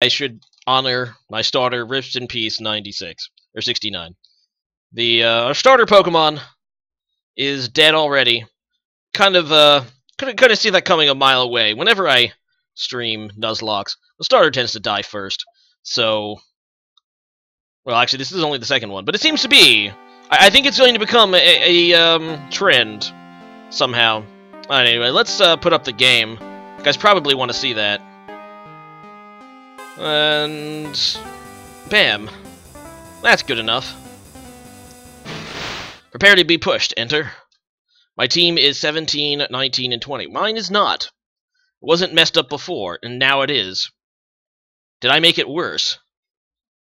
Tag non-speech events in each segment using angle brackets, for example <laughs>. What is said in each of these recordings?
I should honor my starter, Rest in Peace 96 or 69. The uh, starter Pokemon is dead already. Kind of uh, could could have seen that coming a mile away. Whenever I stream Nuzlocke, the starter tends to die first. So, well, actually, this is only the second one, but it seems to be. I, I think it's going to become a, a um, trend somehow. Anyway, let's uh, put up the game. You guys probably want to see that. And... Bam. That's good enough. Prepare to be pushed. Enter. My team is 17, 19, and 20. Mine is not. It wasn't messed up before, and now it is. Did I make it worse?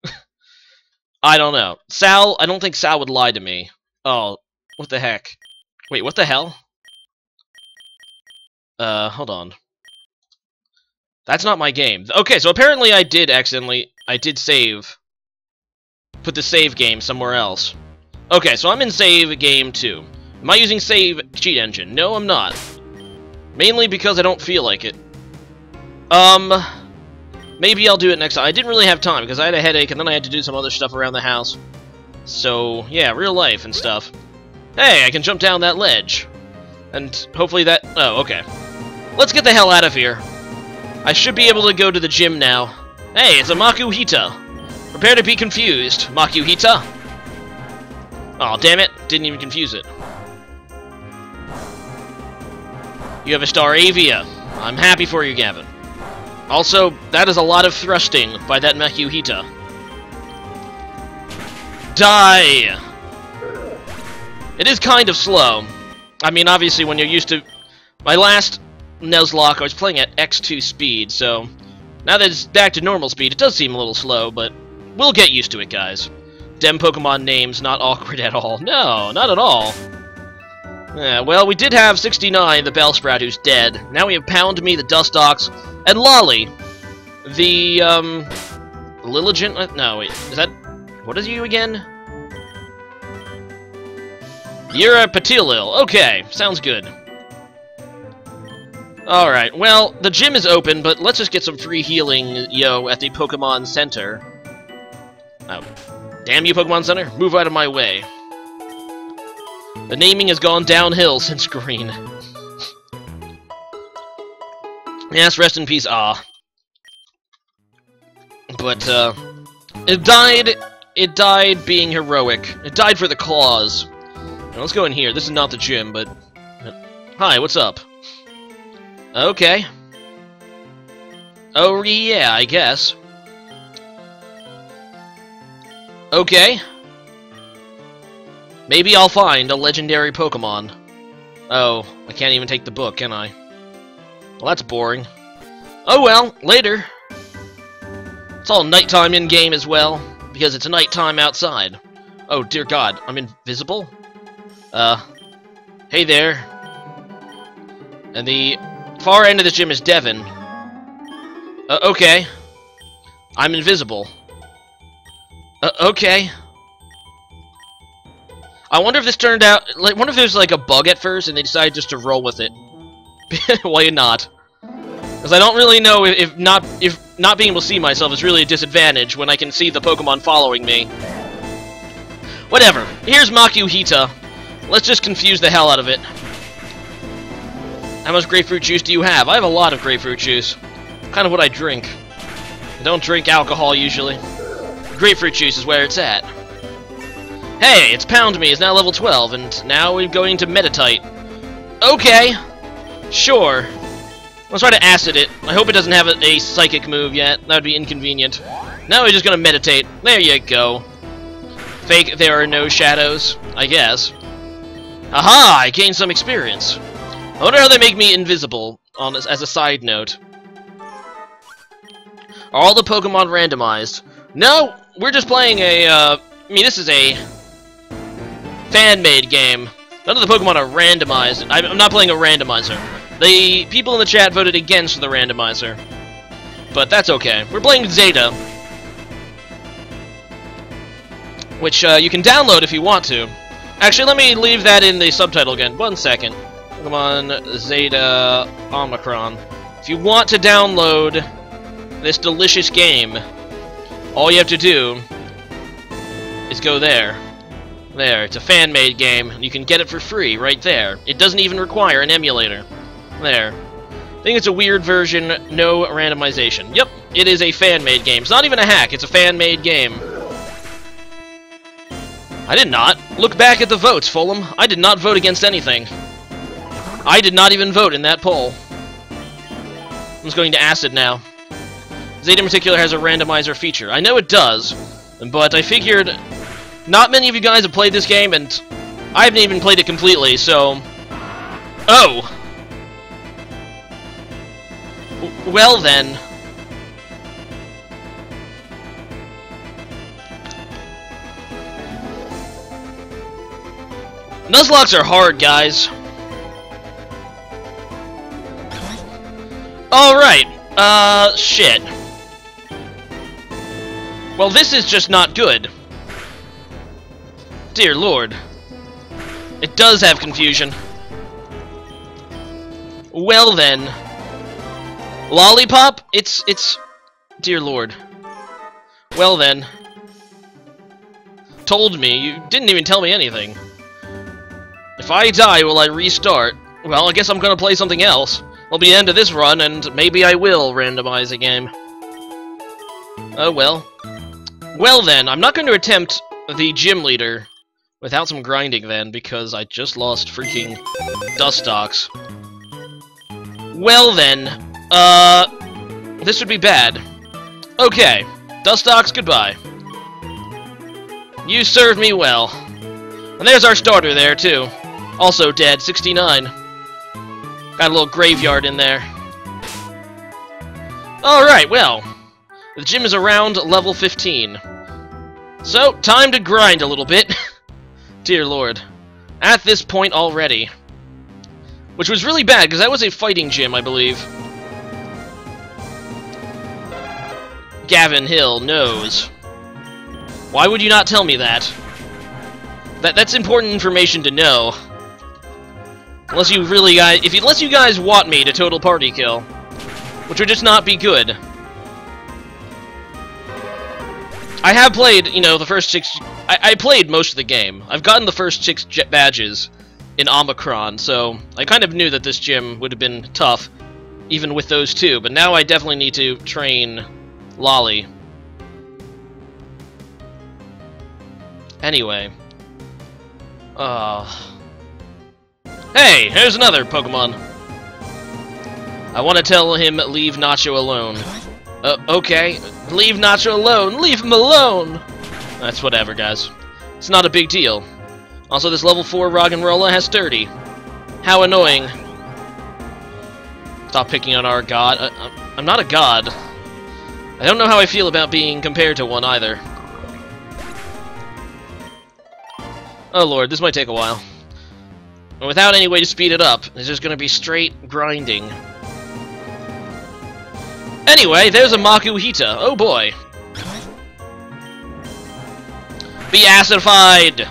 <laughs> I don't know. Sal, I don't think Sal would lie to me. Oh, what the heck? Wait, what the hell? Uh, hold on. That's not my game. Okay, so apparently I did accidentally... I did save. Put the save game somewhere else. Okay, so I'm in save game 2. Am I using save cheat engine? No, I'm not. Mainly because I don't feel like it. Um... Maybe I'll do it next time. I didn't really have time because I had a headache and then I had to do some other stuff around the house. So, yeah, real life and stuff. Hey, I can jump down that ledge. And hopefully that... Oh, okay. Let's get the hell out of here. I should be able to go to the gym now. Hey, it's a Makuhita. Prepare to be confused, Makuhita. Oh, damn it. Didn't even confuse it. You have a Staravia. I'm happy for you, Gavin. Also, that is a lot of thrusting by that Makuhita. Die! It is kind of slow. I mean, obviously, when you're used to... My last Nuzlocke, I was playing at X2 speed, so now that it's back to normal speed, it does seem a little slow, but we'll get used to it, guys. Dem Pokemon names not <laughs> awkward at all. No, not at all. Yeah, well, we did have 69, the Bellsprout, who's dead. Now we have Pound Me, the Dustox, and Lolly, the, um, Lilligant? Uh, no, wait, is that... What is you again? You're a Petilil. Okay, sounds good. Alright, well, the gym is open, but let's just get some free healing, yo, at the Pokemon Center. Oh. Damn you, Pokemon Center! Move out of my way. The naming has gone downhill since <laughs> Green. yes, rest in peace, ah. But, uh... It died... It died being heroic. It died for the claws. Now, let's go in here. This is not the gym, but... Hi, what's up? Okay. Oh, yeah, I guess. Okay. Maybe I'll find a legendary Pokemon. Oh, I can't even take the book, can I? Well, that's boring. Oh well, later. It's all nighttime in-game as well, because it's nighttime outside. Oh, dear God, I'm invisible? Uh, hey there. And the Far end of the gym is Devin. Uh, okay. I'm invisible. Uh, okay. I wonder if this turned out... Like, wonder if there's like a bug at first and they decided just to roll with it. <laughs> Why not? Because I don't really know if, if not if not being able to see myself is really a disadvantage when I can see the Pokemon following me. Whatever. Here's Makuhita. Let's just confuse the hell out of it. How much grapefruit juice do you have? I have a lot of grapefruit juice. Kind of what I drink. I don't drink alcohol usually. Grapefruit juice is where it's at. Hey, it's Pound Me is now level 12, and now we're going to Meditite. Okay. Sure. Let's try to acid it. I hope it doesn't have a, a psychic move yet. That would be inconvenient. Now we're just gonna meditate. There you go. Fake there are no shadows, I guess. Aha! I gained some experience. I wonder how they make me invisible, on as, as a side note. Are all the Pokemon randomized? No! We're just playing a, uh... I mean, this is a... fan-made game. None of the Pokemon are randomized. I'm not playing a randomizer. The people in the chat voted against the randomizer. But that's okay. We're playing Zeta. Which, uh, you can download if you want to. Actually, let me leave that in the subtitle again. One second. Pokemon Zeta Omicron. If you want to download this delicious game, all you have to do is go there. There, it's a fan-made game. You can get it for free right there. It doesn't even require an emulator. There. I think it's a weird version, no randomization. Yep, it is a fan-made game. It's not even a hack, it's a fan-made game. I did not. Look back at the votes, Fulham. I did not vote against anything. I did not even vote in that poll. I'm just going to Acid now. Zeta in particular has a randomizer feature. I know it does, but I figured not many of you guys have played this game, and I haven't even played it completely, so... Oh! Well then... Nuzlockes are hard, guys. Alright, uh, shit. Well, this is just not good. Dear lord. It does have confusion. Well then. Lollipop? It's, it's... Dear lord. Well then. Told me. You didn't even tell me anything. If I die, will I restart? Well, I guess I'm gonna play something else. Will be the end of this run, and maybe I will randomize a game. Oh well. Well then, I'm not going to attempt the gym leader without some grinding then, because I just lost freaking Dustox. Well then, uh, this would be bad. Okay, Dustox, goodbye. You served me well. And there's our starter there, too. Also dead, 69. Got a little graveyard in there. Alright, well, the gym is around level 15. So, time to grind a little bit. <laughs> Dear lord. At this point already. Which was really bad, because that was a fighting gym, I believe. Gavin Hill knows. Why would you not tell me that? That That's important information to know. Unless you really guys... If you, unless you guys want me to total party kill. Which would just not be good. I have played, you know, the first six... I, I played most of the game. I've gotten the first six badges in Omicron, so I kind of knew that this gym would have been tough, even with those two, but now I definitely need to train Lolly. Anyway. Uh... Hey, here's another Pokemon. I want to tell him leave Nacho alone. Uh, okay. Leave Nacho alone! Leave him alone! That's whatever, guys. It's not a big deal. Also, this level 4 Roggenrola has 30. How annoying. Stop picking on our god. Uh, uh, I'm not a god. I don't know how I feel about being compared to one either. Oh lord, this might take a while. And without any way to speed it up, it's just gonna be straight grinding. Anyway, there's a Makuhita. Oh boy. Be acidified!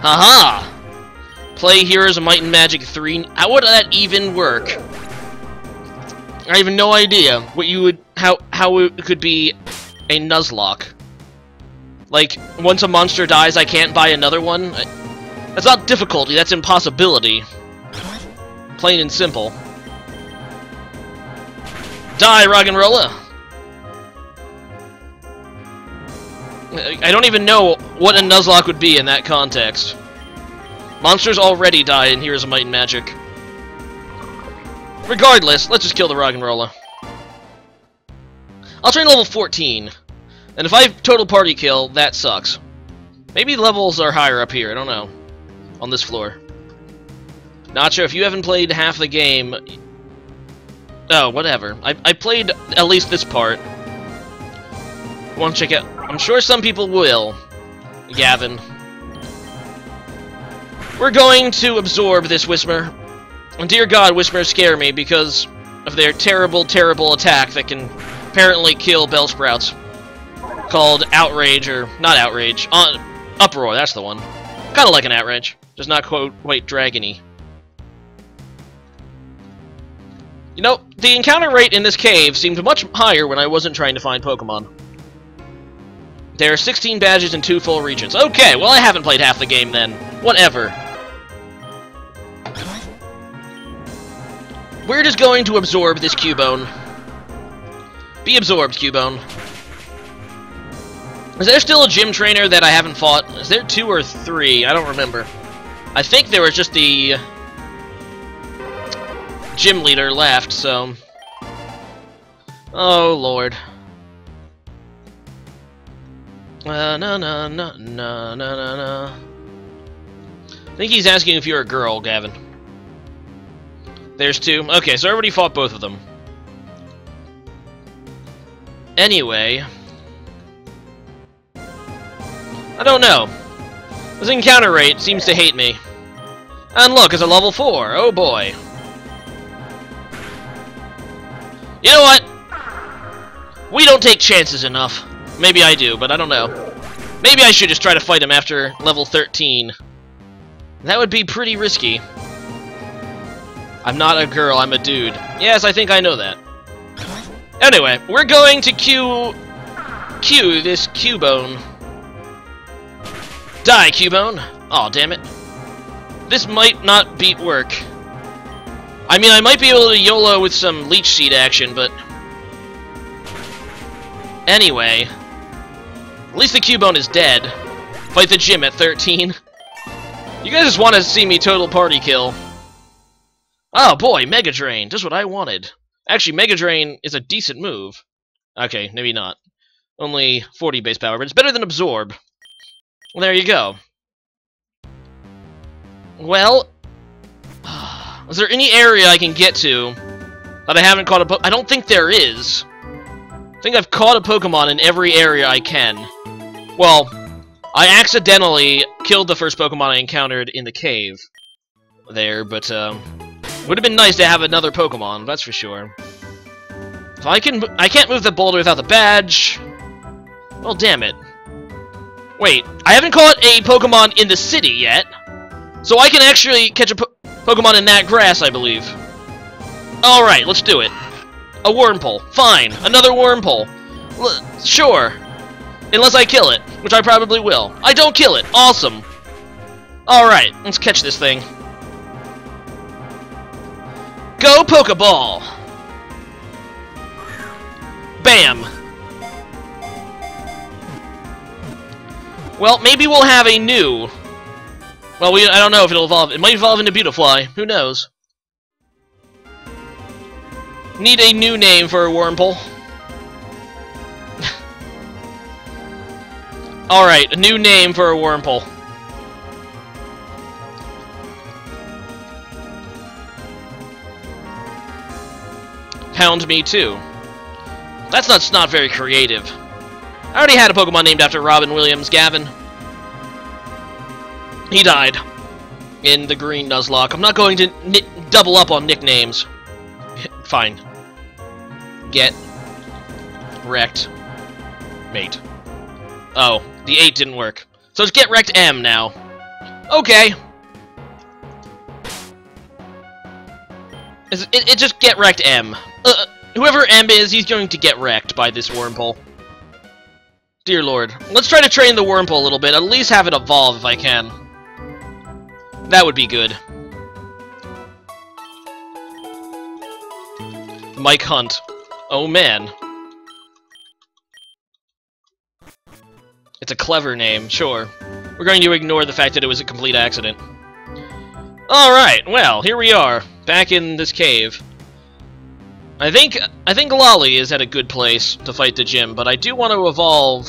Haha! -ha. Play Heroes of Might and Magic 3. How would that even work? I have no idea what you would how how it could be a Nuzlocke. Like, once a monster dies, I can't buy another one? That's not difficulty, that's impossibility. Plain and simple. Die, Roggenrola! I don't even know what a Nuzlocke would be in that context. Monsters already die in Heroes of Might and Magic. Regardless, let's just kill the Roggenrola. I'll train level 14. And if I total party kill, that sucks. Maybe levels are higher up here, I don't know. On this floor. Nacho, if you haven't played half the game, Oh, whatever. I, I played at least this part. Want to check out? I'm sure some people will. Gavin. We're going to absorb this Whismur. And dear God, Whismur scare me because of their terrible, terrible attack that can apparently kill Bellsprouts. Called Outrage, or not Outrage, uh, Uproar, that's the one. Kind of like an Outrage, just not quite, quite dragony. You know, the encounter rate in this cave seemed much higher when I wasn't trying to find Pokemon. There are 16 badges and two full regions. Okay, well I haven't played half the game then. Whatever. We're just going to absorb this Cubone. Be absorbed, Cubone. Is there still a gym trainer that I haven't fought? Is there two or three? I don't remember. I think there was just the gym leader left, so... Oh, Lord. Uh, no, no, no, no, no, no, no. I think he's asking if you're a girl, Gavin. There's two. Okay, so I already fought both of them. Anyway... I don't know. This encounter rate seems to hate me. And look, it's a level 4. Oh boy. You know what? We don't take chances enough. Maybe I do, but I don't know. Maybe I should just try to fight him after level 13. That would be pretty risky. I'm not a girl, I'm a dude. Yes, I think I know that. Anyway, we're going to Q... Q this Cubone. Die, Cubone! Aw, oh, damn it. This might not beat work. I mean, I might be able to YOLO with some Leech Seed action, but... Anyway. At least the Cubone is dead. Fight the gym at 13. You guys just want to see me total party kill. Oh boy, Mega Drain. Just what I wanted. Actually, Mega Drain is a decent move. Okay, maybe not. Only 40 base power, but it's better than Absorb. Well, there you go. Well, <sighs> is there any area I can get to that I haven't caught a po I don't think there is. I think I've caught a Pokemon in every area I can. Well, I accidentally killed the first Pokemon I encountered in the cave there, but um, would have been nice to have another Pokemon, that's for sure. If I can, I can't move the boulder without the badge. Well, damn it. Wait, I haven't caught a Pokemon in the city yet, so I can actually catch a po Pokemon in that grass, I believe. Alright, let's do it. A Wurmple. Fine. Another Wurmple. L sure. Unless I kill it, which I probably will. I don't kill it. Awesome. Alright, let's catch this thing. Go Pokeball! Bam! Well, maybe we'll have a new well, we I don't know if it'll evolve. It might evolve into Beautifly. Who knows? Need a new name for a Wurmple. <laughs> Alright, a new name for a Wurmple. Pound me too. That's not, not very creative. I already had a Pokemon named after Robin Williams, Gavin. He died in the green Nuzlocke. I'm not going to double up on nicknames. <laughs> Fine. Get wrecked. Mate. Oh, the 8 didn't work. So it's get wrecked M now. Okay. It, it, just get wrecked M. Uh, whoever M is, he's going to get wrecked by this Wurmple. Dear lord. Let's try to train the Wurmple a little bit. At least have it evolve if I can. That would be good. Mike Hunt. Oh man. It's a clever name, sure. We're going to ignore the fact that it was a complete accident. Alright, well, here we are, back in this cave. I think I think Lolly is at a good place to fight the gym, but I do want to evolve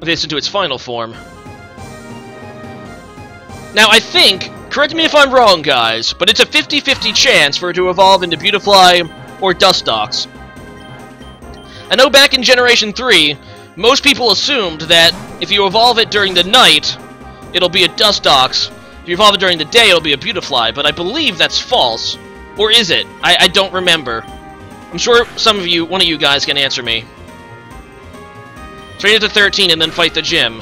this into its final form. Now, I think, correct me if I'm wrong, guys, but it's a 50-50 chance for it to evolve into Beautifly or Dustox. I know back in Generation 3, most people assumed that if you evolve it during the night, it'll be a Dustox. If you evolve it during the day, it'll be a Beautifly, but I believe that's false. Or is it? I, I don't remember. I'm sure some of you, one of you guys can answer me. Train it to 13 and then fight the gym.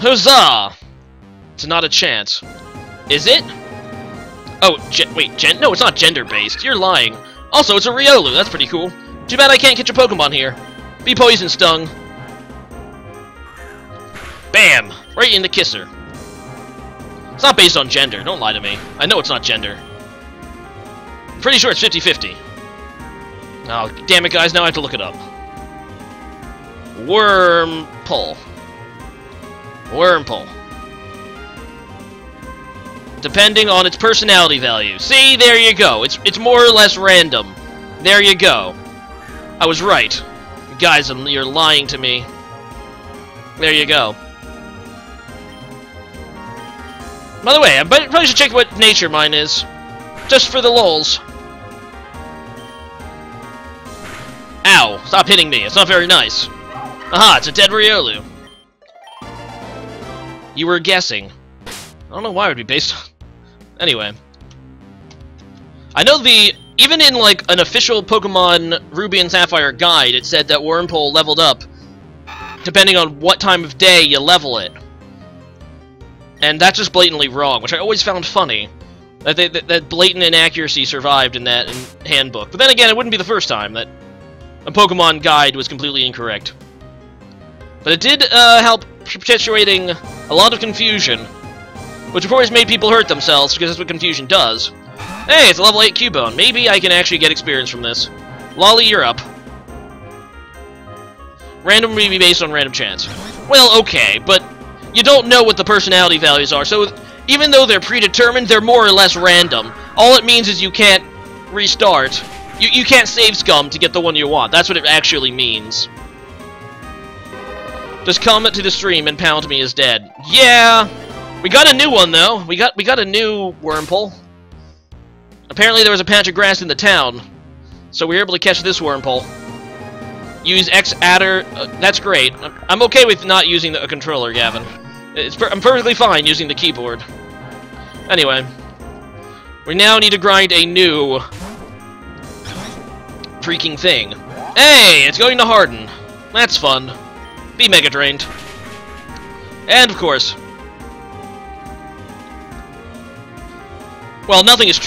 Huzzah! It's not a chance. Is it? Oh, wait, gen- no, it's not gender-based. You're lying. Also, it's a Riolu. That's pretty cool. Too bad I can't catch a Pokemon here. Be poison stung. Bam! Right in the kisser. It's not based on gender. Don't lie to me. I know it's not gender. I'm pretty sure it's 50-50. Oh, damn it, guys. Now I have to look it up. Worm pull. Wurmple. Depending on its personality value. See, there you go. It's it's more or less random. There you go. I was right. Guys, um, you're lying to me. There you go. By the way, I probably should check what nature mine is. Just for the lulz. Ow! Stop hitting me. It's not very nice. Aha, it's a dead Riolu. You were guessing. I don't know why it would be based on... <laughs> Anyway. I know the... Even in, like, an official Pokemon Ruby and Sapphire guide, it said that Wurmple leveled up depending on what time of day you level it. And that's just blatantly wrong, which I always found funny. That, they, that, that blatant inaccuracy survived in that handbook. But then again, it wouldn't be the first time that a Pokemon guide was completely incorrect. But it did uh, help perpetuating a lot of confusion, which of course made people hurt themselves, because that's what confusion does. Hey, it's a level 8 Cubone. Maybe I can actually get experience from this. Lolly, you're up. Random will be based on random chance. Well, okay, but you don't know what the personality values are, so even though they're predetermined, they're more or less random. All it means is you can't restart. You, you can't save scum to get the one you want. That's what it actually means. Just comment to the stream and pound me as dead. Yeah! We got a new one, though. We got we got a new Wurmple. Apparently there was a patch of grass in the town, so we were able to catch this Wurmple. Use Xpadder. Uh, that's great. I'm okay with not using the, a controller, Gavin. It's per I'm perfectly fine using the keyboard. Anyway, we now need to grind a new freaking thing. Hey, it's going to harden. That's fun. Be Mega Drained. And, of course... Well, nothing is...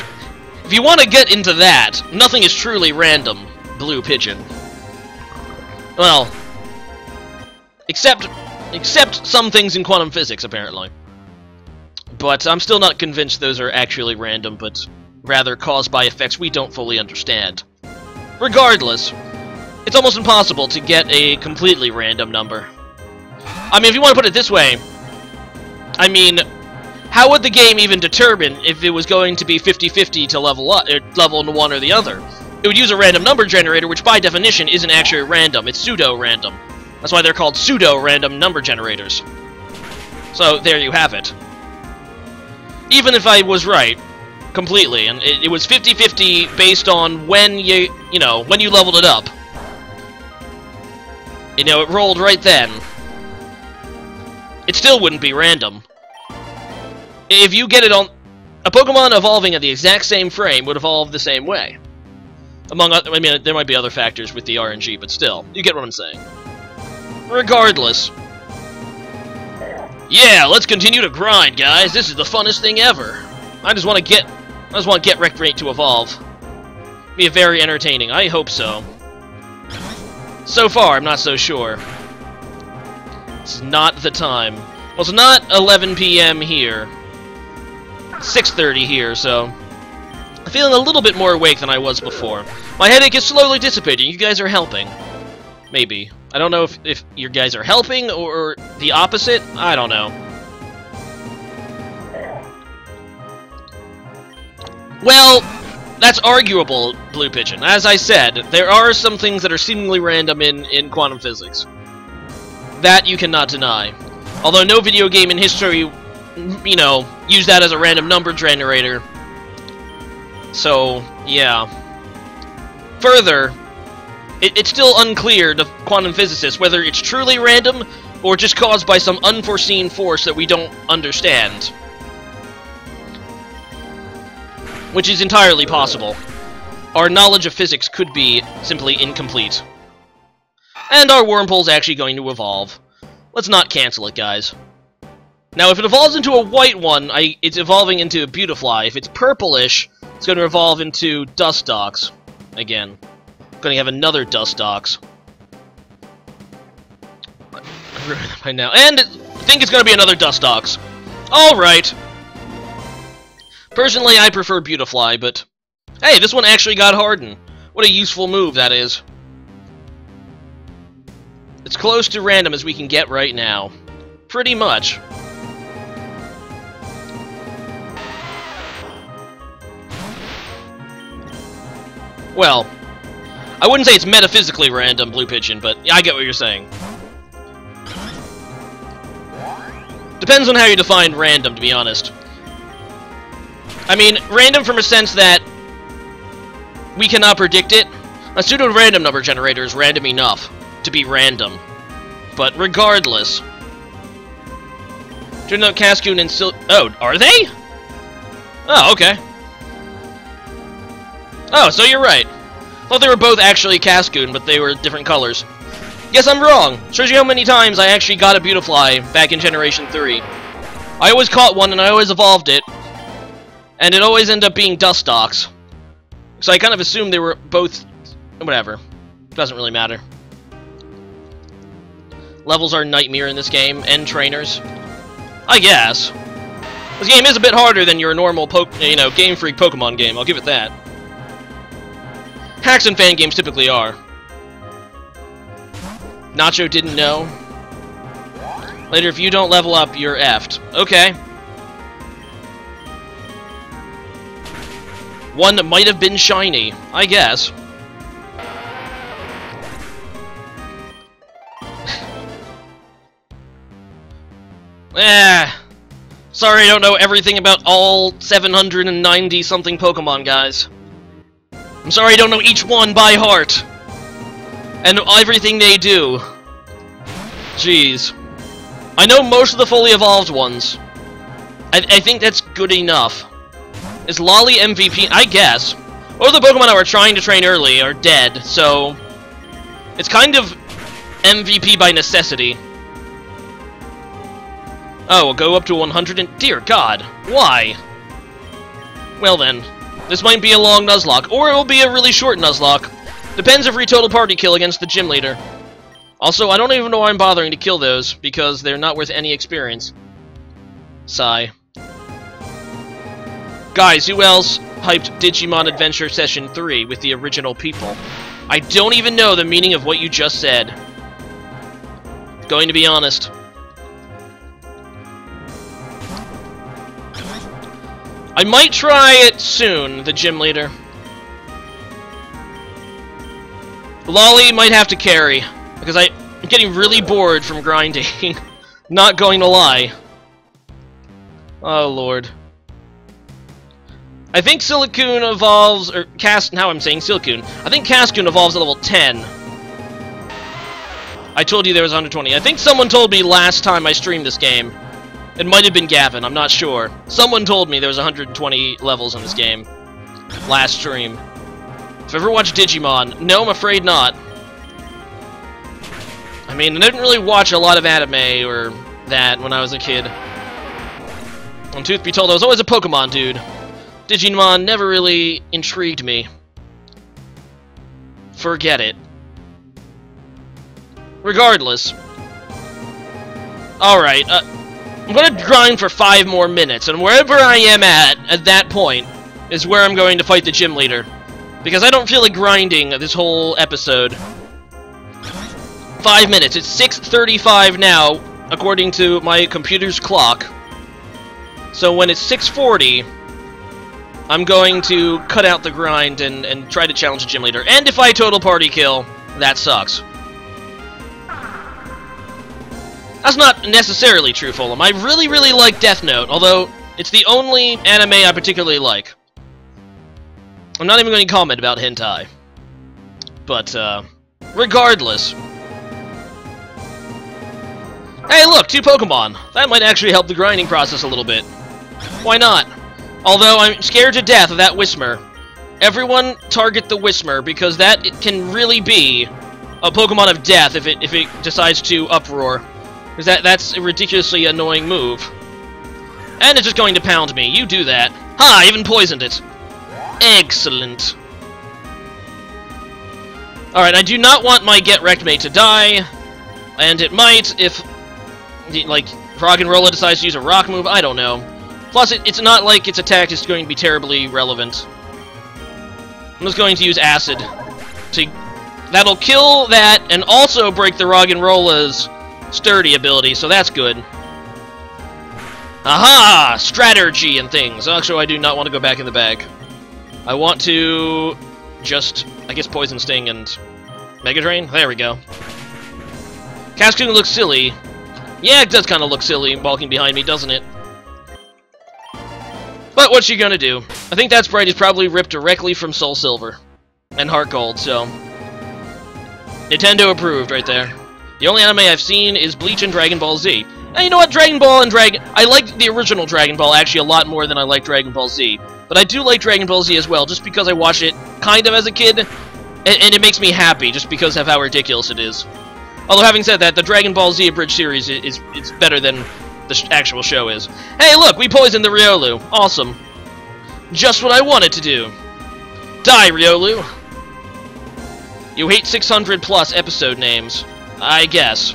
If you want to get into that, nothing is truly random, Blue Pigeon. Well... Except... Except some things in quantum physics, apparently. But I'm still not convinced those are actually random, but rather caused by effects we don't fully understand. Regardless, it's almost impossible to get a completely random number. I mean, if you want to put it this way, I mean, how would the game even determine if it was going to be 50-50 to level up, er, level one or the other? It would use a random number generator, which by definition isn't actually random, it's pseudo-random. That's why they're called pseudo-random number generators. So, there you have it. Even if I was right, completely, and it, it was 50-50 based on when you, you know, when you leveled it up. You know, it rolled right then. It still wouldn't be random. If you get it on... A Pokemon evolving at the exact same frame would evolve the same way. Among other... I mean, there might be other factors with the RNG, but still. You get what I'm saying. Regardless. Yeah, let's continue to grind, guys. This is the funnest thing ever. I just want to get... I just want to get Recreate to evolve. Be very entertaining. I hope so. So far, I'm not so sure. It's not the time. Well, it's not 11 p.m. here. 6.30 here, so... I'm feeling a little bit more awake than I was before. My headache is slowly dissipating. You guys are helping. Maybe. I don't know if, if you guys are helping or the opposite. I don't know. Well, that's arguable, Blue Pigeon. As I said, there are some things that are seemingly random in, in quantum physics. That you cannot deny. Although no video game in history, you know, used that as a random number generator. So, yeah. Further, it, it's still unclear to quantum physicists whether it's truly random or just caused by some unforeseen force that we don't understand. which is entirely possible. Our knowledge of physics could be simply incomplete. And our Wurmple's actually going to evolve. Let's not cancel it, guys. Now, if it evolves into a white one, I, it's evolving into a Beautifly. If it's purplish, it's going to evolve into Dustox. Again. To have another Dustox. By <laughs> now. And I think it's to be another Dustox. Alright. Personally, I prefer Beautifly, but... Hey, this one actually got Harden. What a useful move that is. It's close to random as we can get right now. Pretty much. Well, I wouldn't say it's metaphysically random, Blue Pigeon, but I get what you're saying. Depends on how you define random, to be honest. I mean, random from a sense that we cannot predict it. A pseudo-random number generator is random enough to be random. But regardless... Turn out Cascoon and Sil- Oh, are they? Oh, okay. Oh, so you're right. Thought they were both actually Cascoon, but they were different colors. Guess I'm wrong. Shows you how many times I actually got a Beautifly back in Generation 3. I always caught one and I always evolved it. And it always ended up being Dustox. So I kind of assumed they were both... Whatever. Doesn't really matter. Levels are nightmare in this game, and trainers. I guess. This game is a bit harder than your normal, you know, Game Freak Pokemon game, I'll give it that. Hacks and fan games typically are. Nacho didn't know. Later, if you don't level up, you're effed. Okay. One that might have been shiny, I guess. <laughs> eh. Sorry I don't know everything about all 790-something Pokemon, guys. I'm sorry I don't know each one by heart. And everything they do. Jeez. I know most of the fully evolved ones. I, I think that's good enough. Is Lolly MVP? I guess. All the Pokemon that were trying to train early are dead, so... It's kind of MVP by necessity. Oh, we'll go up to 100 and... Dear God, why? Well then, this might be a long Nuzlocke, or it will be a really short Nuzlocke. Depends if we total party kill against the gym leader. Also, I don't even know why I'm bothering to kill those, because they're not worth any experience. Sigh. Guys, who else hyped Digimon Adventure Session 3 with the original people? I don't even know the meaning of what you just said. Going to be honest. I might try it soon, the gym leader. Lolly might have to carry, because I, I'm getting really bored from grinding. <laughs> Not going to lie. Oh, Lord. I think Silcoon evolves, or Cast, now I'm saying Silcoon. I think Cascoon evolves at level 10. I told you there was 120. I think someone told me last time I streamed this game. It might have been Gavin, I'm not sure. Someone told me there was 120 levels in this game. Last stream. If you ever watched Digimon, no, I'm afraid not. I mean, I didn't really watch a lot of anime or that when I was a kid. And truth be told, I was always a Pokemon dude. Digimon never really intrigued me. Forget it. Regardless. Alright, uh, I'm gonna grind for five more minutes, and wherever I am at, at that point, is where I'm going to fight the gym leader. Because I don't feel like grinding this whole episode. Five minutes. It's 6.35 now, according to my computer's clock. So when it's 6.40, I'm going to cut out the grind and, and try to challenge the gym leader. And if I total party kill, that sucks. That's not necessarily true, Fulham. I really, really like Death Note, although it's the only anime I particularly like. I'm not even going to comment about hentai. But, uh, regardless. Hey, look, two Pokemon. That might actually help the grinding process a little bit. Why not? Although I'm scared to death of that Whismur. Everyone target the Whismur, because that it can really be a Pokemon of death if it if it decides to uproar. Because that, that's a ridiculously annoying move. And it's just going to pound me. You do that. Ha! I even poisoned it. Excellent. Alright, I do not want my Get Wrecked mate to die. And it might if, like, Roggenrola decides to use a rock move. I don't know. Plus, it, it's not like its attack is going to be terribly relevant. I'm just going to use Acid. To, that'll kill that and also break the Roggenrola's sturdy ability, so that's good. Aha! Strategy and things. Actually, I do not want to go back in the bag. I want to just, I guess, Poison Sting and Mega Drain? There we go. Cascoon looks silly. Yeah, it does kind of look silly walking behind me, doesn't it? But what's she gonna do? I think that sprite is probably ripped directly from Soul Silver and Heart Gold, so... Nintendo approved right there. The only anime I've seen is Bleach and Dragon Ball Z. And you know what? Dragon Ball and Dragon... I like the original Dragon Ball actually a lot more than I like Dragon Ball Z. But I do like Dragon Ball Z as well, just because I watched it kind of as a kid, and, and it makes me happy just because of how ridiculous it is. Although, having said that, the Dragon Ball Z Abridged series is, is, is better than the sh actual show is. Hey, look! We poisoned the Riolu. Awesome. Just what I wanted to do. Die, Riolu! You hate 600 plus episode names. I guess.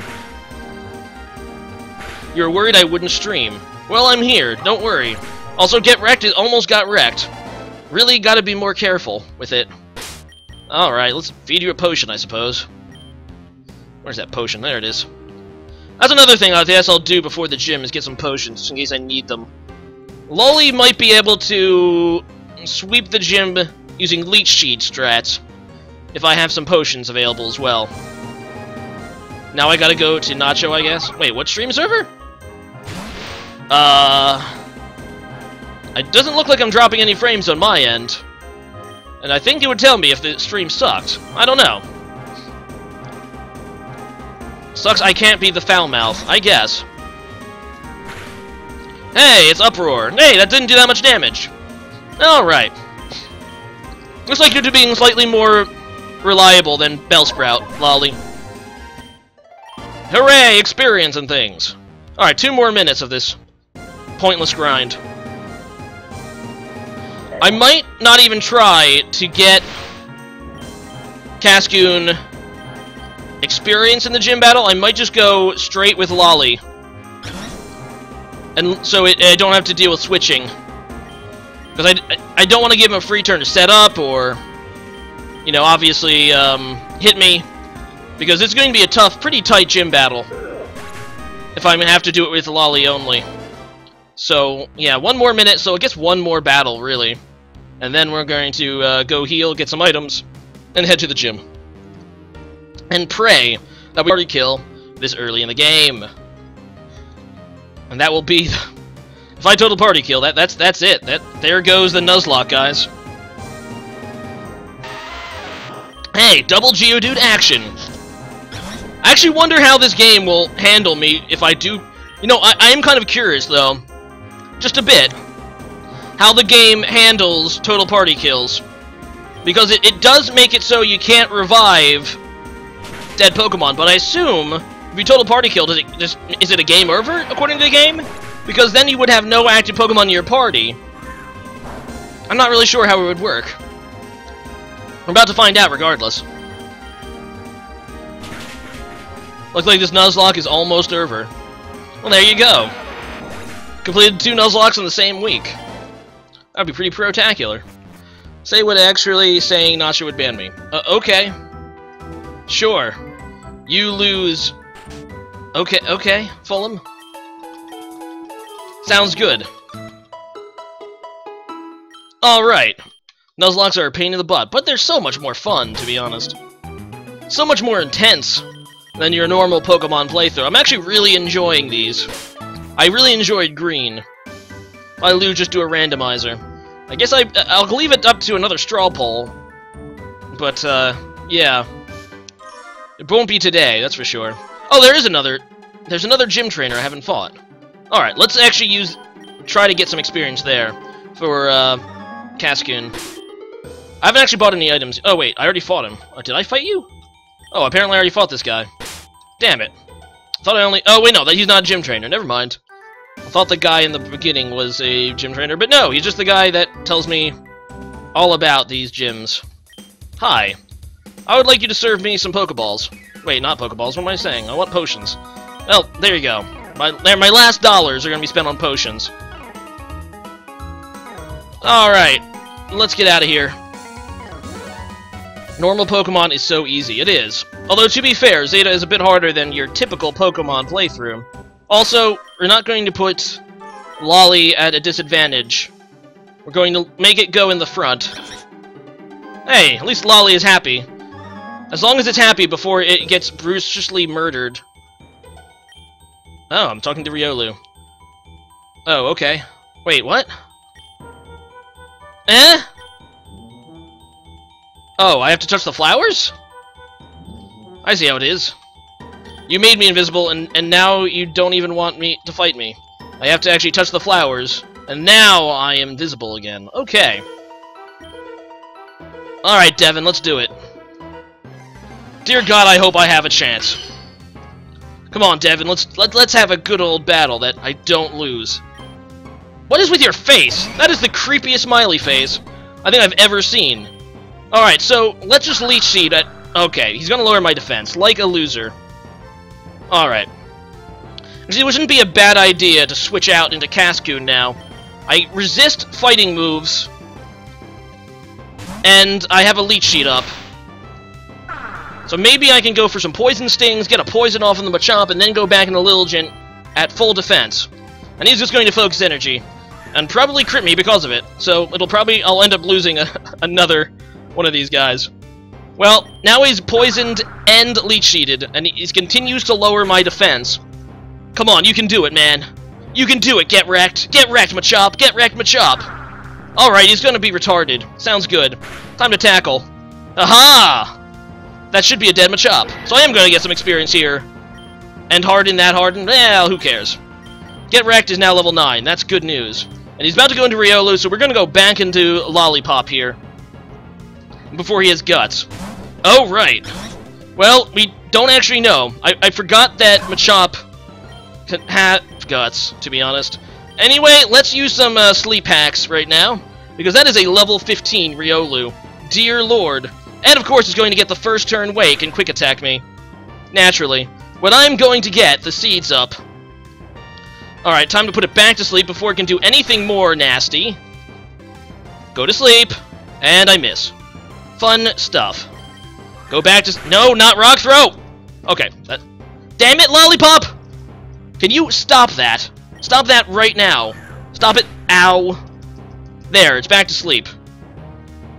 You're worried I wouldn't stream. Well, I'm here. Don't worry. Also, get wrecked it almost got wrecked. Really gotta be more careful with it. Alright, let's feed you a potion, I suppose. Where's that potion? There it is. That's another thing I guess I'll do before the gym is get some potions, in case I need them. Lolly might be able to sweep the gym using Leech Seed strats, if I have some potions available as well. Now I gotta go to Nacho, I guess. Wait, what stream server? Uh... It doesn't look like I'm dropping any frames on my end. And I think it would tell me if the stream sucked. I don't know. Sucks I can't be the foul mouth, I guess. Hey, it's Uproar. Hey, that didn't do that much damage. Alright. Looks like you're being slightly more reliable than Bellsprout, Lolly. Hooray, experience and things. Alright, two more minutes of this pointless grind. I might not even try to get Cascoon experience in the gym battle. I might just go straight with Lolly. And so it, I don't have to deal with switching. Because I, I don't want to give him a free turn to set up or, you know, obviously um, hit me. Because it's going to be a tough, pretty tight gym battle. If I'm going to have to do it with Lolly only. So, yeah, one more minute, so it gets one more battle, really. And then we're going to uh, go heal, get some items, and head to the gym. And pray that we already kill this early in the game. And that will be... <laughs> if I total party kill, that that's that's it. That There goes the Nuzlocke, guys. Hey, double Geodude action! I actually wonder how this game will handle me if I do... You know, I, I am kind of curious, though just a bit, how the game handles total party kills. Because it, it does make it so you can't revive dead Pokemon, but I assume if you total party kill, does it just is it a game over according to the game? Because then you would have no active Pokemon in your party. I'm not really sure how it would work. We're about to find out regardless. Looks like this Nuzlocke is almost over. Well, there you go. Completed two Nuzlockes in the same week. That'd be pretty protacular. Say what actually saying Nacho would ban me. Uh, okay. Sure. You lose. Okay, okay, Fulham. Sounds good. Alright. Nuzlockes are a pain in the butt, but they're so much more fun, to be honest. So much more intense than your normal Pokemon playthrough. I'm actually really enjoying these. I really enjoyed green. I will just do a randomizer. I guess I, I'll leave it up to another straw poll. But, uh, yeah. It won't be today, that's for sure. Oh, there is another... There's another gym trainer I haven't fought. Alright, let's actually use... Try to get some experience there. For, uh, Cascoon. I haven't actually bought any items. Oh, wait, I already fought him. Oh, did I fight you? Oh, apparently I already fought this guy. Damn it. Thought I only... Oh, wait, no, that he's not a gym trainer. Never mind. I thought the guy in the beginning was a gym trainer, but no, he's just the guy that tells me all about these gyms. Hi. I would like you to serve me some Pokeballs. Wait, not Pokeballs, what am I saying? I want potions. Well, there you go. My, my last dollars are going to be spent on potions. Alright, let's get out of here. Normal Pokemon is so easy. It is. Although, to be fair, Zeta is a bit harder than your typical Pokemon playthrough. Also, we're not going to put Lolly at a disadvantage. We're going to make it go in the front. Hey, at least Lolly is happy. As long as it's happy before it gets brutally murdered. Oh, I'm talking to Riolu. Oh, okay. Wait, what? Eh? Oh, I have to touch the flowers? I see how it is. You made me invisible, and, and now you don't even want me to fight me. I have to actually touch the flowers, and now I am visible again. Okay. Alright, Devin, let's do it. Dear God, I hope I have a chance. Come on, Devin, let's let, let's have a good old battle that I don't lose. What is with your face? That is the creepiest smiley face I think I've ever seen. Alright, so let's just Leech Seed at... Okay, he's gonna lower my defense, like a loser. Alright. It wouldn't be a bad idea to switch out into Cascoon now. I resist fighting moves, and I have a Leech Seed up. So maybe I can go for some Poison Stings, get a Poison off on the Machop, and then go back into Lilligant at full defense. And he's just going to focus energy, and probably crit me because of it. So it'll probably, I'll end up losing a, <laughs> another one of these guys. Well, now he's poisoned and leech seeded, and he continues to lower my defense. Come on, you can do it, man. You can do it, get wrecked. Get wrecked, Machop. Get wrecked, Machop. Alright, he's gonna be retarded. Sounds good. Time to tackle. Aha! That should be a dead Machop. So I am gonna get some experience here. And Harden that Harden? Well, who cares? Get wrecked is now level 9. That's good news. And he's about to go into Riolu, so we're gonna go back into Lollipop here. Before he has guts. Oh, right. Well, we don't actually know. I, I forgot that Machop had guts, to be honest. Anyway, let's use some uh, sleep hacks right now, because that is a level 15 Riolu. Dear lord. And of course, he's going to get the first turn wake and quick attack me. Naturally. What I'm going to get, the seeds up. Alright, time to put it back to sleep before it can do anything more nasty. Go to sleep. And I miss. Fun stuff. Go back to... No, not rock throw! Okay. Damn it, Lollipop! Can you stop that? Stop that right now. Stop it. Ow. There, it's back to sleep.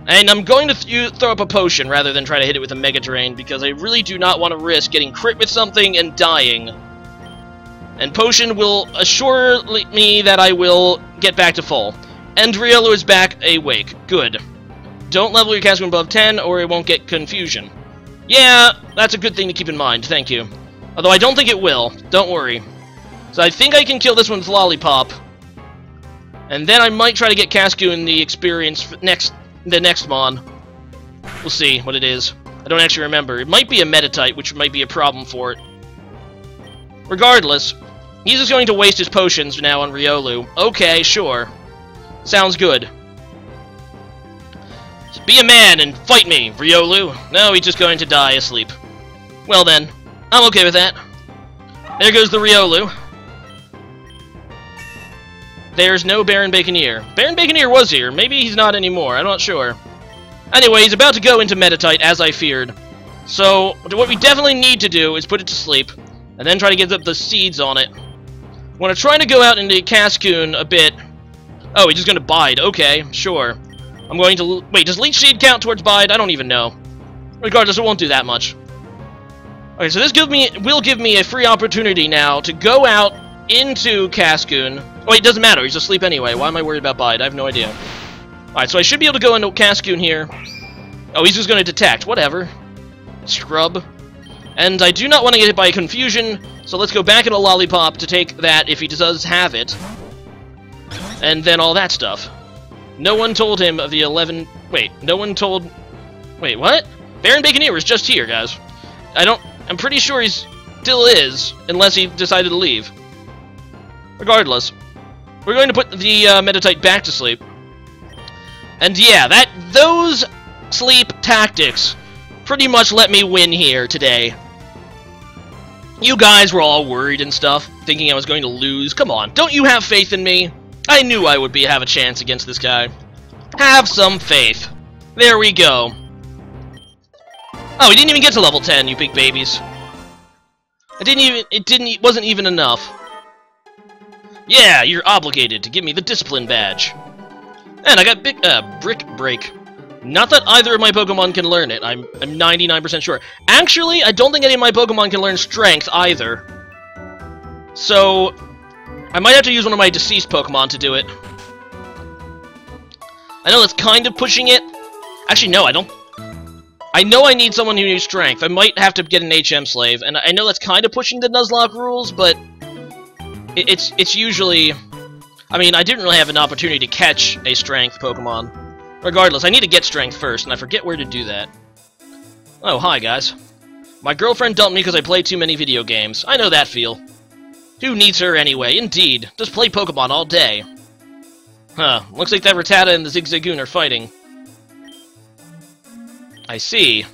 And I'm going to th throw up a potion rather than try to hit it with a Mega Drain because I really do not want to risk getting crit with something and dying. And potion will assure me that I will get back to full. And Riolu is back awake. Good. Don't level your Cascoon above 10 or it won't get confusion. Yeah, that's a good thing to keep in mind, thank you. Although I don't think it will, don't worry. So I think I can kill this one with Lollipop. And then I might try to get Cascoon the experience next the next Mon. We'll see what it is. I don't actually remember. It might be a Meditite, which might be a problem for it. Regardless, he's just going to waste his potions now on Riolu. Okay, sure. Sounds good. Be a man and fight me, Riolu. No, he's just going to die asleep. Well then, I'm okay with that. There goes the Riolu. There's no Baron Baconeer. Baron Baconeer was here. Maybe he's not anymore. I'm not sure. Anyway, he's about to go into Meditite, as I feared. So, what we definitely need to do is put it to sleep, and then try to get up the seeds on it. When I'm going to try to go out into Cascoon a bit. Oh, he's just going to bide. Okay, sure. I'm going to... Wait, does Leech Seed count towards bide? I don't even know. Regardless, it won't do that much. Okay, so this give me will give me a free opportunity now to go out into Cascoon. Oh, it doesn't matter. He's asleep anyway. Why am I worried about Bide? I have no idea. Alright, so I should be able to go into Cascoon here. Oh, he's just going to detect. Whatever. Scrub. And I do not want to get hit by Confusion, so let's go back into Lollipop to take that if he does have it. And then all that stuff. No one told him of the 11... Wait, no one told... Wait, what? Baron Baconeer was just here, guys. I don't... I'm pretty sure he still is, unless he decided to leave. Regardless, we're going to put the uh, Meditite back to sleep. And yeah, that those sleep tactics pretty much let me win here today. You guys were all worried and stuff, thinking I was going to lose. Come on, don't you have faith in me? I knew I would be have a chance against this guy. Have some faith. There we go. Oh, he didn't even get to level 10, you big babies. It didn't even it didn't it wasn't even enough. Yeah, you're obligated to give me the discipline badge. And I got big uh brick break. Not that either of my Pokemon can learn it. I'm I'm 99% sure. Actually, I don't think any of my Pokemon can learn strength either. So I might have to use one of my deceased Pokemon to do it. I know that's kind of pushing it. Actually, no, I don't I know I need someone who needs strength. I might have to get an HM slave, and I know that's kind of pushing the Nuzlocke rules, but it's it's usually. I mean, I didn't really have an opportunity to catch a strength Pokemon. Regardless, I need to get strength first, and I forget where to do that. Oh, hi guys. My girlfriend dumped me because I play too many video games. I know that feel. Who needs her anyway? Indeed. Just play Pokemon all day. Huh. Looks like that Rattata and the Zigzagoon are fighting. I see.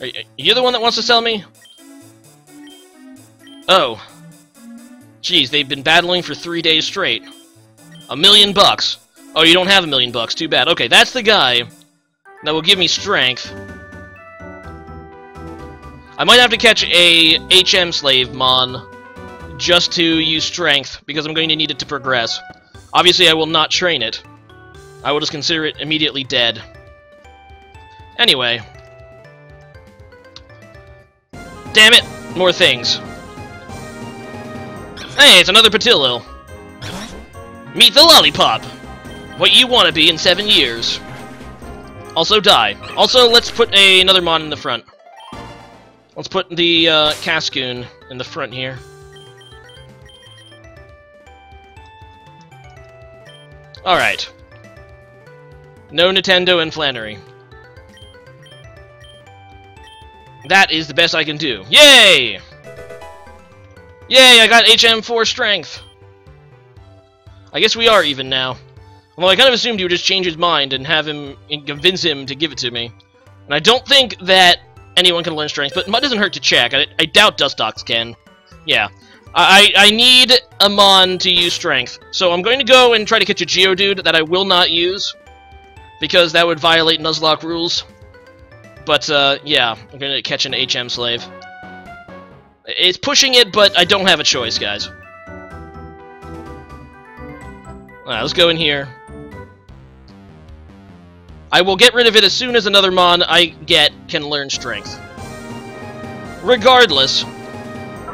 Are you the one that wants to sell me? Oh. Geez, they've been battling for three days straight. A million bucks. Oh, you don't have a million bucks. Too bad. Okay, that's the guy that will give me strength. I might have to catch a HM slave mon just to use strength because I'm going to need it to progress. Obviously, I will not train it. I will just consider it immediately dead. Anyway. Damn it! More things. Hey, it's another Petilil. Meet the Lollipop! What you want to be in seven years. Also die. Also, let's put a, another mon in the front. Let's put the uh, Cascoon in the front here. Alright. No Nintendo and Flannery. That is the best I can do. Yay! Yay, I got HM4 strength! I guess we are even now. Well, I kind of assumed he would just change his mind and have him and convince him to give it to me. And I don't think that anyone can learn strength, but it doesn't hurt to check. I, I doubt Dustox can. Yeah. I, I need a Mon to use strength. So I'm going to go and try to catch a Geodude that I will not use. Because that would violate Nuzlocke rules. But, uh, yeah, I'm gonna catch an HM slave. It's pushing it, but I don't have a choice, guys. Alright, let's go in here. I will get rid of it as soon as another Mon I get can learn Strength. Regardless,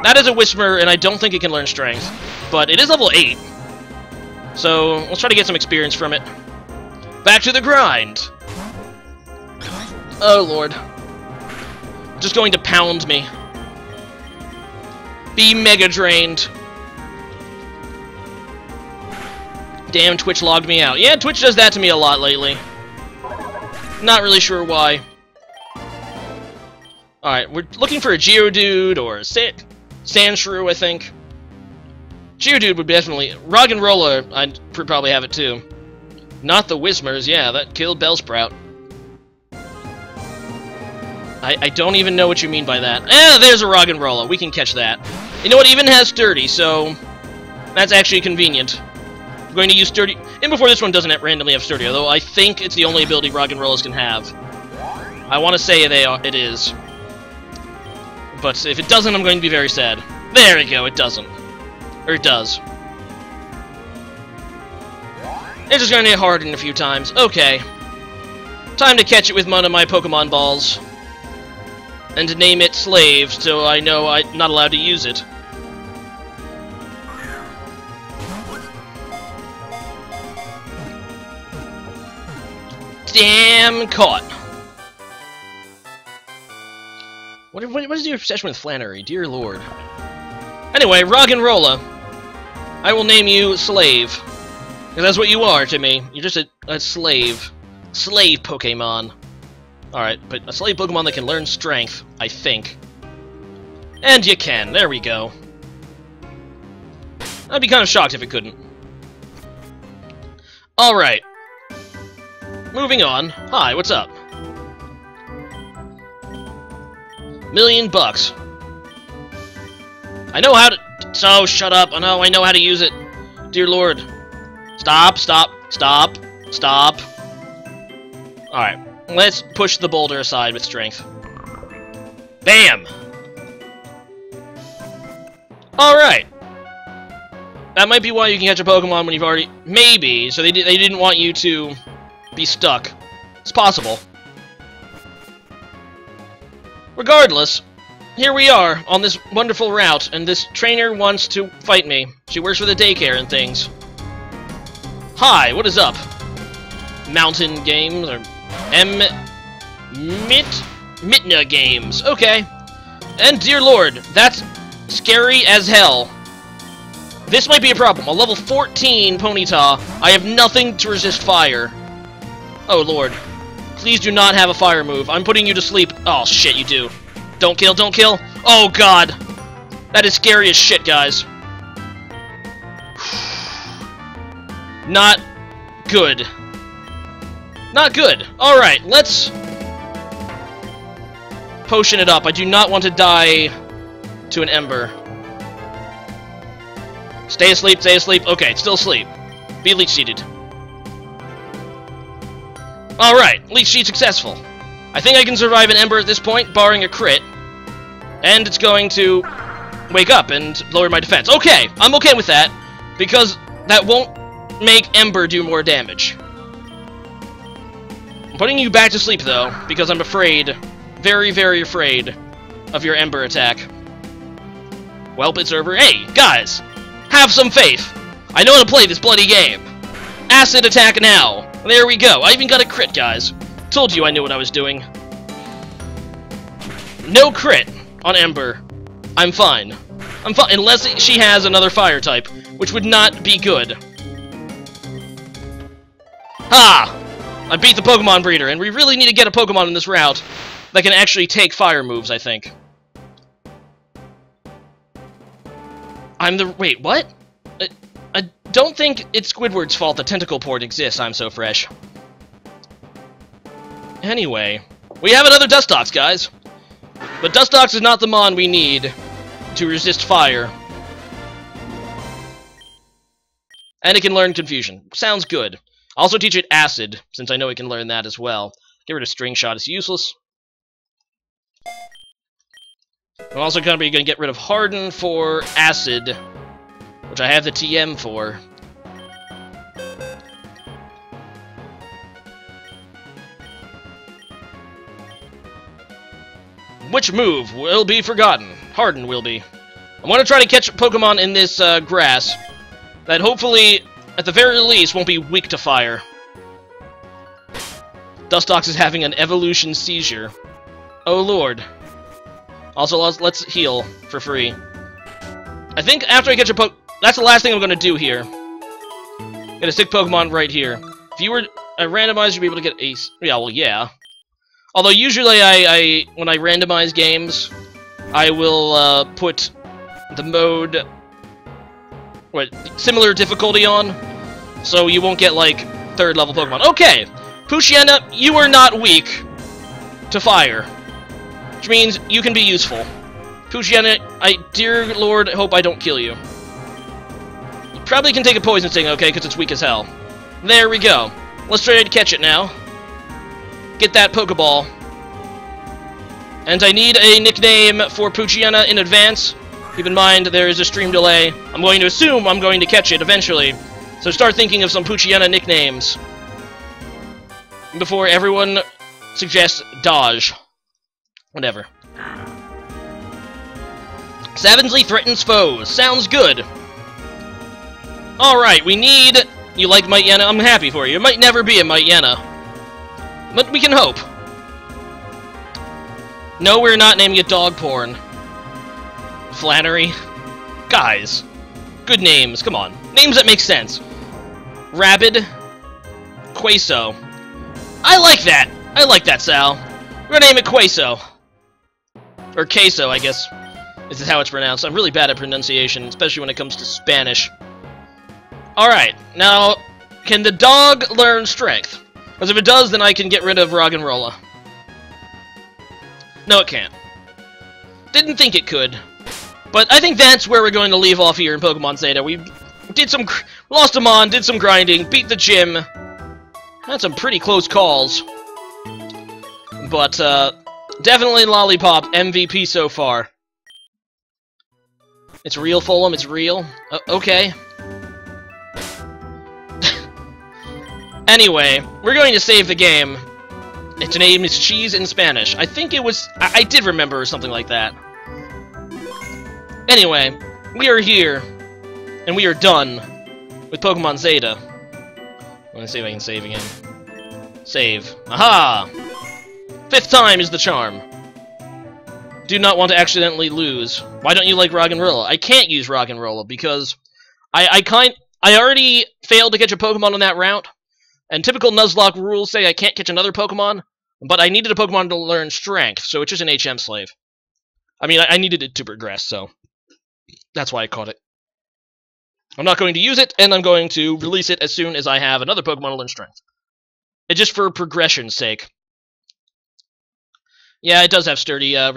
that is a Whismur, and I don't think it can learn Strength. But it is level 8. So, let's try to get some experience from it. Back to the grind! Oh, Lord. Just going to pound me. Be mega drained. Damn, Twitch logged me out. Yeah, Twitch does that to me a lot lately. Not really sure why. Alright, we're looking for a Geodude or a Sa Sandshrew, I think. Geodude would definitely... Roggenrola, I'd probably have it too. Not the Whismurs, yeah, that killed Bellsprout. I, I don't even know what you mean by that. Eh, there's a Roggenrola. We can catch that. You know what? even has Sturdy, so that's actually convenient. I'm going to use Sturdy. And before this one doesn't randomly have Sturdy, although I think it's the only ability Roggenrolas can have. I want to say they are, it is. But if it doesn't, I'm going to be very sad. There we go, it doesn't. Or it does. It's just going to get hardened a few times. Okay. Time to catch it with one of my Pokemon balls and name it slave, so I know I'm not allowed to use it. Damn caught. What, what, what is your obsession with Flannery? Dear lord. Anyway, Roggenrola. I will name you Slave. Because that's what you are to me. You're just a, a slave. Slave Pokemon. Alright, but a slave Pokemon that can learn Strength, I think. And you can, there we go. I'd be kind of shocked if it couldn't. Alright. Moving on. Hi, what's up? Million bucks. I know how to... So, shut up. I know, I know how to use it. Dear lord. Stop, stop, stop, stop. Alright. Let's push the boulder aside with strength. Bam! Alright. That might be why you can catch a Pokemon when you've already... Maybe. So they, di they didn't want you to be stuck. It's possible. Regardless, here we are on this wonderful route, and this trainer wants to fight me. She works for the daycare and things. Hi, what is up? Mountain Games, or M... Mit... Mitna Games. Okay. And dear lord, that's scary as hell. This might be a problem. A level 14 Ponyta, I have nothing to resist fire. Oh lord. Please do not have a fire move. I'm putting you to sleep. Oh shit, you do. Don't kill, don't kill. Oh god. That is scary as shit, guys. <sighs> Not good. Not good. Alright, let's potion it up. I do not want to die to an ember. Stay asleep, stay asleep. Okay, still asleep. Be leech seated. Alright, leech seed successful. I think I can survive an ember at this point, barring a crit. And it's going to wake up and lower my defense. Okay, I'm okay with that, because that won't make Ember do more damage. I'm putting you back to sleep, though, because I'm afraid, very, very afraid, of your Ember attack. Welp, it's over. Hey, guys! Have some faith! I know how to play this bloody game! Acid attack now! There we go. I even got a crit, guys. Told you I knew what I was doing. No crit on Ember. I'm fine. I'm fine, unless she has another fire type, which would not be good. Ha! I beat the Pokemon Breeder, and we really need to get a Pokemon in this route that can actually take fire moves, I think. I'm the... wait, what? Don't think it's Squidward's fault the tentacle port exists, I'm so fresh. Anyway, we have another Dustox, guys. But Dustox is not the Mon we need to resist fire. And it can learn Confusion. Sounds good. Also teach it Acid, since I know it can learn that as well. Get rid of String Shot, it's useless. I'm also going to be going to get rid of Harden for Acid, which I have the TM for. Which move will be forgotten? Harden will be. I want to try to catch Pokemon in this uh, grass that hopefully, at the very least, won't be weak to fire. Dustox is having an evolution seizure. Oh lord. Also, let's, heal for free. I think after I catch a Poke... That's the last thing I'm going to do here. Get a sick Pokemon right here. If you were a randomizer, you'd be able to get Ace. Yeah, well, yeah. Although usually I, I when I randomize games, I will uh, put the mode what similar difficulty on, so you won't get like third level Pokemon. Okay, Poochyena, you are not weak to fire, which means you can be useful. Poochyena, I dear lord, I hope I don't kill you. Probably can take a poison sting, okay, because it's weak as hell. There we go. Let's try to catch it now get that Pokeball. And I need a nickname for Poochyena in advance. Keep in mind, there is a stream delay. I'm going to assume I'm going to catch it eventually. So start thinking of some Poochyena nicknames. Before everyone suggests Dodge. Whatever. Savinsley threatens foes. Sounds good. Alright, we need... You like Mightyena? I'm happy for you. It might never be a Mightyena. But we can hope. No, we're not naming it dog porn. Flannery. Guys. Good names, come on. Names that make sense. Rabid. Queso. I like that! I like that, Sal. We're gonna name it Queso. Or Queso, I guess. This is how it's pronounced. I'm really bad at pronunciation, especially when it comes to Spanish. Alright, now, can the dog learn strength? Because if it does, then I can get rid of Roggenrola. No, it can't. Didn't think it could. But I think that's where we're going to leave off here in Pokemon Zeta. We did some... Lost a Mon, did some grinding, beat the gym. Had some pretty close calls. But, uh, definitely Lollipop, MVP so far. It's real, Fulham, it's real. Uh, okay. Anyway, we're going to save the game. Its name is Cheese in Spanish. I think it was... I, I did remember something like that. Anyway, we are here, and we are done with Pokemon Zeta. Let me see if I can save again. Save. Aha! Fifth time is the charm. Do not want to accidentally lose. Why don't you like rock and roll? I can't use Roggenrola because I, I kind I already failed to catch a Pokemon on that route, and typical Nuzlocke rules say I can't catch another Pokemon, but I needed a Pokemon to learn Strength, so it's just an HM slave. I mean, I, I needed it to progress, so that's why I caught it. I'm not going to use it, and I'm going to release it as soon as I have another Pokemon to learn Strength. It's just for progression's sake. Yeah, it does have sturdy uh,